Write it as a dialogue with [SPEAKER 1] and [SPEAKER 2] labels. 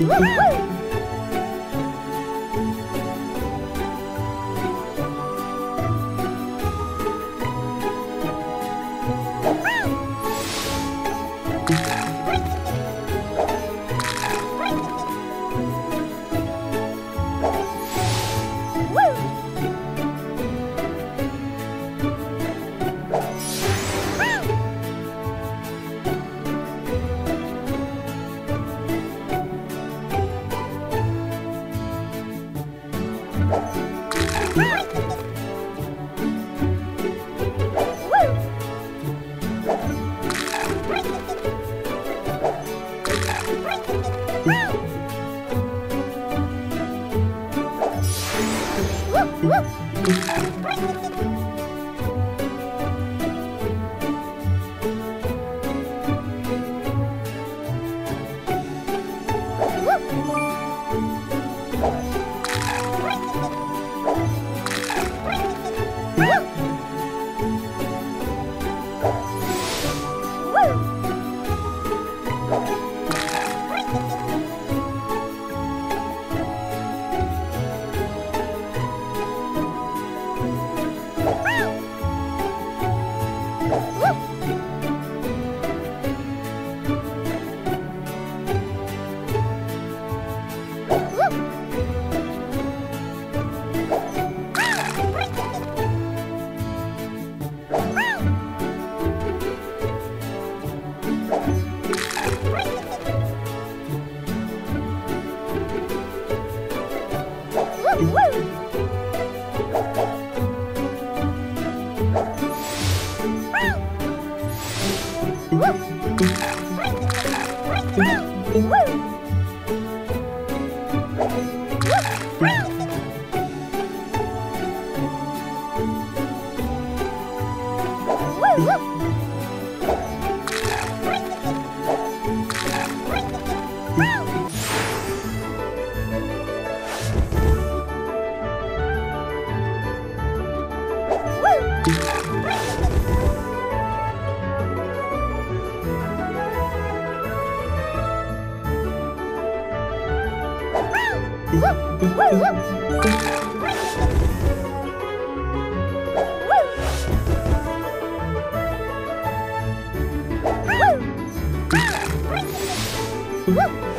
[SPEAKER 1] Woohoo! Woo! Woo! Thank Woo!